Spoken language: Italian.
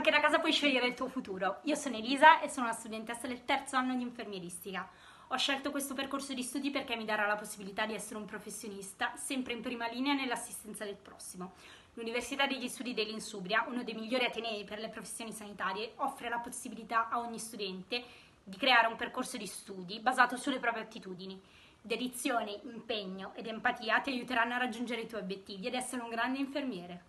Anche da casa puoi scegliere il tuo futuro. Io sono Elisa e sono una studentessa del terzo anno di infermieristica. Ho scelto questo percorso di studi perché mi darà la possibilità di essere un professionista sempre in prima linea nell'assistenza del prossimo. L'Università degli Studi dell'Insubria, uno dei migliori atenei per le professioni sanitarie, offre la possibilità a ogni studente di creare un percorso di studi basato sulle proprie attitudini. Dedizione, impegno ed empatia ti aiuteranno a raggiungere i tuoi obiettivi ed essere un grande infermiere.